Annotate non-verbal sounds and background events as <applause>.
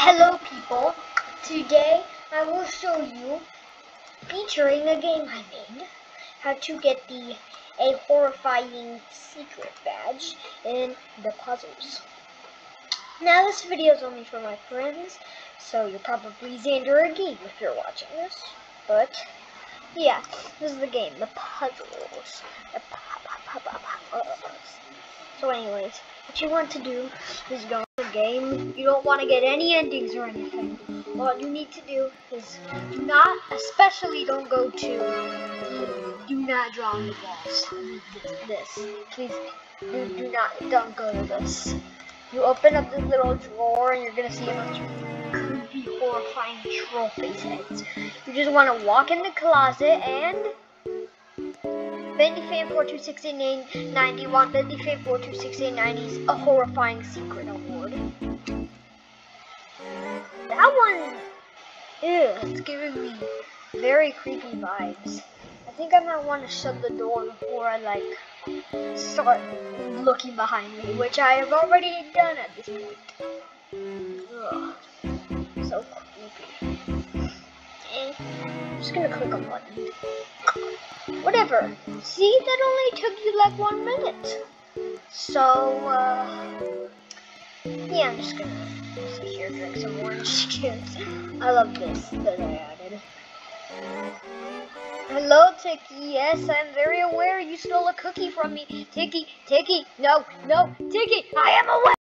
Hello people, today I will show you, featuring a game I made, how to get the a horrifying secret badge in the puzzles. Now this video is only for my friends, so you're probably Xander or Gabe if you're watching this, but yeah, this is the game, the puzzles. The pu- pu- pu- puzzles. So anyways, what you want to do is go game. You don't want to get any endings or anything. All you need to do is do not, especially don't go to, do not draw on the walls. This, please, do, do not, don't go to this. You open up this little drawer and you're gonna see a bunch of creepy, horrifying troll face heads. You just want to walk in the closet and Bendyfan 4268991, Bendyfan 42689 is a horrifying secret award. That one, ew, it's giving me very creepy vibes. I think I might want to shut the door before I like start looking behind me, which I have already done at this point. Ugh, so creepy. I'm just gonna click on button. Whatever. See, that only took you like one minute. So, uh, yeah, I'm just gonna sit here, drink some orange juice. <laughs> I love this that I added. Hello, Tiki. Yes, I'm very aware you stole a cookie from me. Tiki, Tiki, no, no, Tiki, I am aware.